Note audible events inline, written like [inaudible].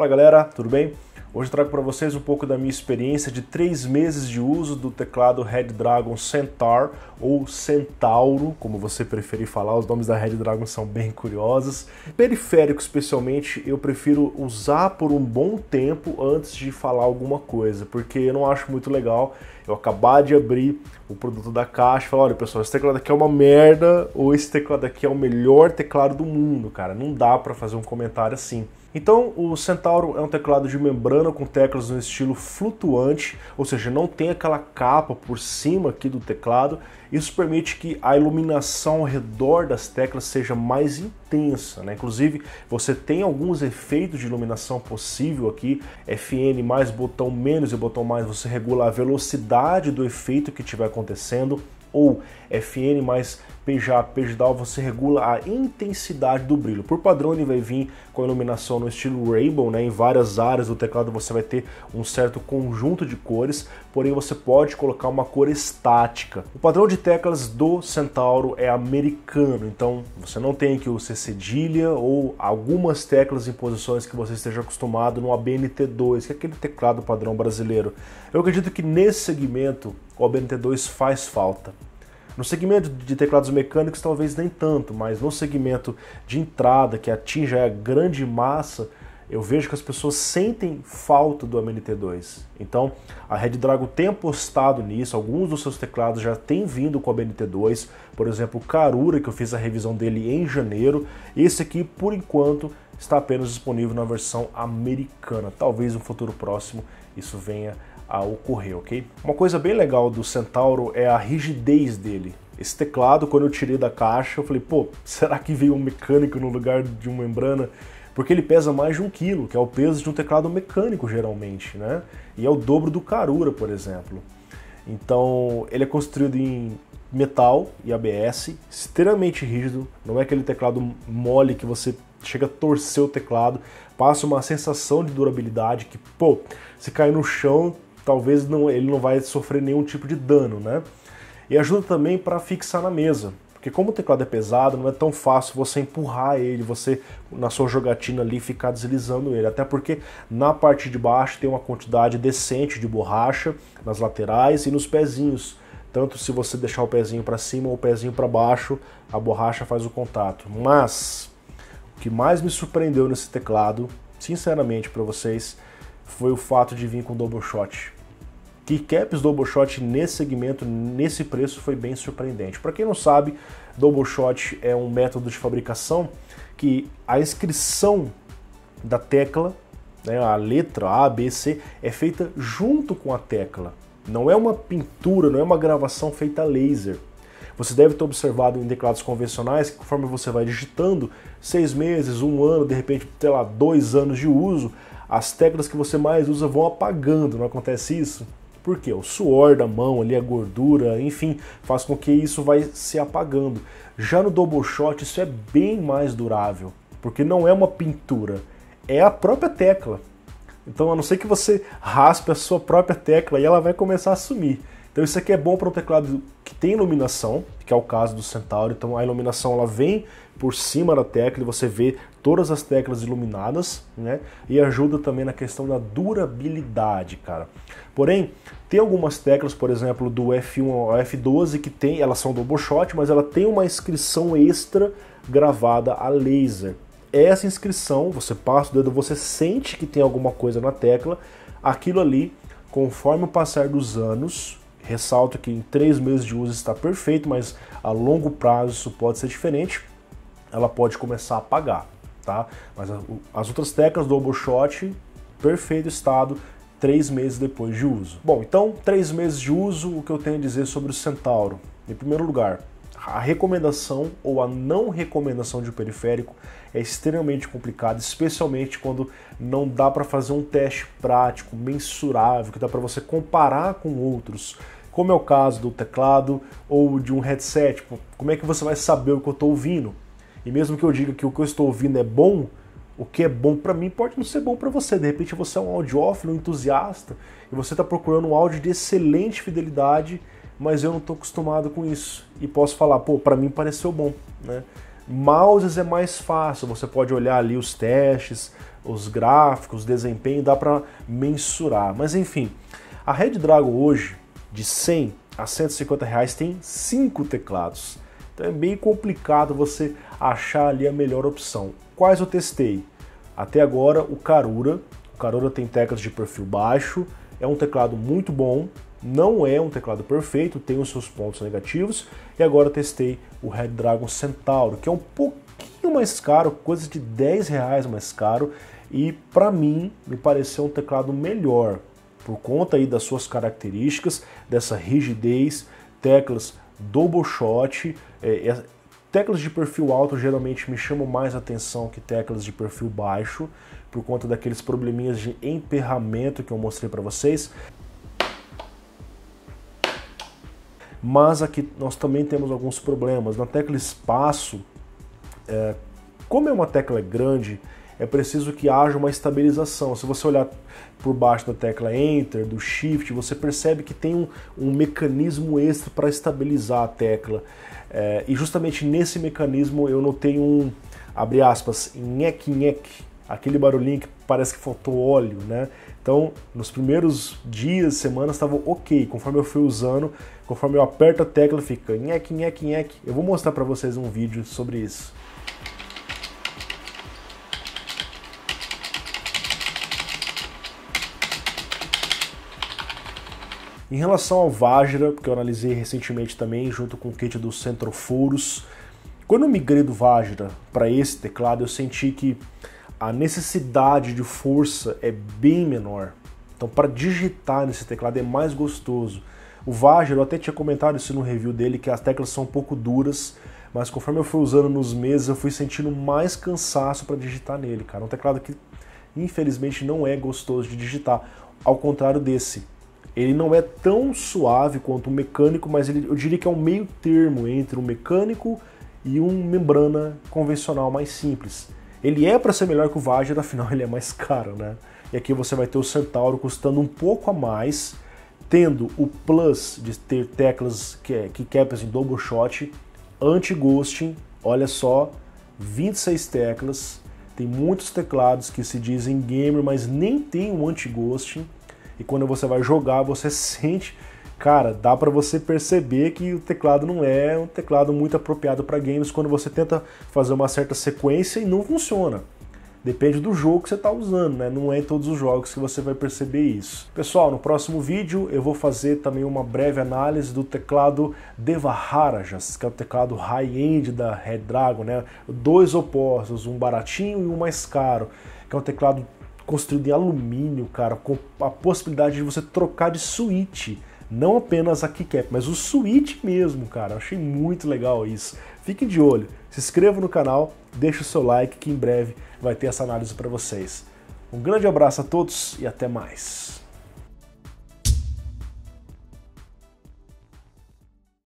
Fala galera, tudo bem? Hoje eu trago para vocês um pouco da minha experiência de três meses de uso do teclado Red Dragon Centaur ou Centauro, como você preferir falar, os nomes da Red Dragon são bem curiosos. Periférico, especialmente, eu prefiro usar por um bom tempo antes de falar alguma coisa, porque eu não acho muito legal eu acabar de abrir o produto da caixa e falar, olha pessoal, esse teclado aqui é uma merda ou esse teclado aqui é o melhor teclado do mundo, cara. Não dá para fazer um comentário assim. Então, o Centauro é um teclado de membrana com teclas no estilo flutuante, ou seja, não tem aquela capa por cima aqui do teclado. Isso permite que a iluminação ao redor das teclas seja mais intensa, né? Inclusive, você tem alguns efeitos de iluminação possível aqui, FN mais botão menos e botão mais, você regula a velocidade do efeito que estiver acontecendo ou FN mais PJ, PGDAL, você regula a intensidade do brilho. Por padrão ele vai vir com a iluminação no estilo Rainbow, né? em várias áreas do teclado você vai ter um certo conjunto de cores, porém você pode colocar uma cor estática. O padrão de teclas do Centauro é americano, então você não tem que ser cedilha ou algumas teclas em posições que você esteja acostumado no ABNT2, que é aquele teclado padrão brasileiro. Eu acredito que nesse segmento o ABNT2 faz falta. No segmento de teclados mecânicos, talvez nem tanto, mas no segmento de entrada, que atinge a grande massa, eu vejo que as pessoas sentem falta do ABNT2. Então, a Red Dragon tem apostado nisso, alguns dos seus teclados já têm vindo com a ABNT2, por exemplo, o Karura, que eu fiz a revisão dele em janeiro. Esse aqui, por enquanto, está apenas disponível na versão americana. Talvez no futuro próximo isso venha a ocorrer, ok? Uma coisa bem legal do Centauro é a rigidez dele. Esse teclado, quando eu tirei da caixa, eu falei, pô, será que veio um mecânico no lugar de uma membrana? Porque ele pesa mais de um quilo, que é o peso de um teclado mecânico, geralmente, né? E é o dobro do Karura, por exemplo. Então, ele é construído em metal e ABS, extremamente rígido, não é aquele teclado mole que você chega a torcer o teclado, passa uma sensação de durabilidade que, pô, se cair no chão, talvez não, ele não vai sofrer nenhum tipo de dano, né? E ajuda também para fixar na mesa, porque como o teclado é pesado, não é tão fácil você empurrar ele, você na sua jogatina ali ficar deslizando ele, até porque na parte de baixo tem uma quantidade decente de borracha nas laterais e nos pezinhos. Tanto se você deixar o pezinho para cima ou o pezinho para baixo, a borracha faz o contato. Mas o que mais me surpreendeu nesse teclado, sinceramente para vocês, foi o fato de vir com double shot keycaps double shot nesse segmento, nesse preço, foi bem surpreendente. Para quem não sabe, double shot é um método de fabricação que a inscrição da tecla, né, a letra A, B, C, é feita junto com a tecla. Não é uma pintura, não é uma gravação feita a laser. Você deve ter observado em teclados convencionais que conforme você vai digitando, seis meses, um ano, de repente, sei lá, dois anos de uso, as teclas que você mais usa vão apagando, não acontece isso? Porque o suor da mão ali, a gordura, enfim, faz com que isso vai se apagando. Já no double shot isso é bem mais durável, porque não é uma pintura, é a própria tecla. Então, a não ser que você raspe a sua própria tecla e ela vai começar a sumir. Então, isso aqui é bom para um teclado que tem iluminação, que é o caso do Centauro. Então, a iluminação ela vem por cima da tecla e você vê todas as teclas iluminadas, né? E ajuda também na questão da durabilidade, cara. Porém, tem algumas teclas, por exemplo, do F1 ao F12 que tem, elas são double shot, mas ela tem uma inscrição extra gravada a laser. Essa inscrição, você passa o dedo, você sente que tem alguma coisa na tecla, aquilo ali, conforme o passar dos anos, ressalto que em três meses de uso está perfeito, mas a longo prazo isso pode ser diferente, ela pode começar a apagar tá? Mas as outras teclas do Oboshot, perfeito estado, três meses depois de uso. Bom, então, três meses de uso, o que eu tenho a dizer sobre o Centauro? Em primeiro lugar, a recomendação ou a não recomendação de um periférico é extremamente complicada, especialmente quando não dá para fazer um teste prático, mensurável, que dá para você comparar com outros, como é o caso do teclado ou de um headset. Como é que você vai saber o que eu estou ouvindo? E mesmo que eu diga que o que eu estou ouvindo é bom, o que é bom para mim pode não ser bom para você. De repente você é um audiófilo, um entusiasta, e você está procurando um áudio de excelente fidelidade, mas eu não estou acostumado com isso. E posso falar, pô, para mim pareceu bom, né? Mouses é mais fácil, você pode olhar ali os testes, os gráficos, desempenho, dá para mensurar. Mas enfim, a Red Dragon hoje, de 100 a 150 reais, tem cinco teclados. Então é bem complicado você achar ali a melhor opção. Quais eu testei? Até agora o Karura. O Karura tem teclas de perfil baixo, é um teclado muito bom, não é um teclado perfeito, tem os seus pontos negativos. E agora testei o Red Dragon Centauro, que é um pouquinho mais caro, coisa de 10 reais mais caro. E para mim me pareceu um teclado melhor, por conta aí das suas características, dessa rigidez, teclas double shot, é, é, teclas de perfil alto geralmente me chamam mais atenção que teclas de perfil baixo, por conta daqueles probleminhas de emperramento que eu mostrei para vocês. mas aqui nós também temos alguns problemas. Na tecla espaço, é, como é uma tecla grande, é preciso que haja uma estabilização. Se você olhar por baixo da tecla Enter, do Shift, você percebe que tem um, um mecanismo extra para estabilizar a tecla. É, e justamente nesse mecanismo eu notei um, abre aspas, nhec nhec, aquele barulhinho que parece que faltou óleo, né? Então, nos primeiros dias, semanas, estava ok. Conforme eu fui usando, conforme eu aperto a tecla, fica nhec, nhec, nhec. Eu vou mostrar para vocês um vídeo sobre isso. Em relação ao Vajra, que eu analisei recentemente também, junto com o kit do Centrofuros, quando eu migrei do Vajra para esse teclado, eu senti que a necessidade de força é bem menor. Então, para digitar nesse teclado é mais gostoso. O Vajra, eu até tinha comentado isso no review dele, que as teclas são um pouco duras, mas conforme eu fui usando nos meses, eu fui sentindo mais cansaço para digitar nele, cara. Um teclado que, infelizmente, não é gostoso de digitar, ao contrário desse. Ele não é tão suave quanto o mecânico, mas ele, eu diria que é um meio termo entre um mecânico e um membrana convencional mais simples. Ele é para ser melhor que o Vajra, [laughs] afinal ele é mais caro, né? E aqui você vai ter o Centauro custando um pouco a mais, tendo o plus de ter teclas que, que caps em double shot, anti-ghosting, olha só, 26 teclas, tem muitos teclados que se dizem gamer, mas nem tem um anti-ghosting, e quando você vai jogar você sente cara, dá para você perceber que o teclado não é um teclado muito apropriado para games quando você tenta fazer uma certa sequência e não funciona. Depende do jogo que você está usando, né? Não é em todos os jogos que você vai perceber isso. Pessoal, no próximo vídeo eu vou fazer também uma breve análise do teclado Devaharajas, que é o teclado high-end da Red Dragon, né? Dois opostos, um baratinho e um mais caro, que é um teclado construído em alumínio, cara, com a possibilidade de você trocar de switch não apenas a keycap, mas o switch mesmo, cara. Eu achei muito legal isso. Fique de olho, se inscreva no canal, deixe o seu like que em breve vai ter essa análise para vocês. Um grande abraço a todos e até mais.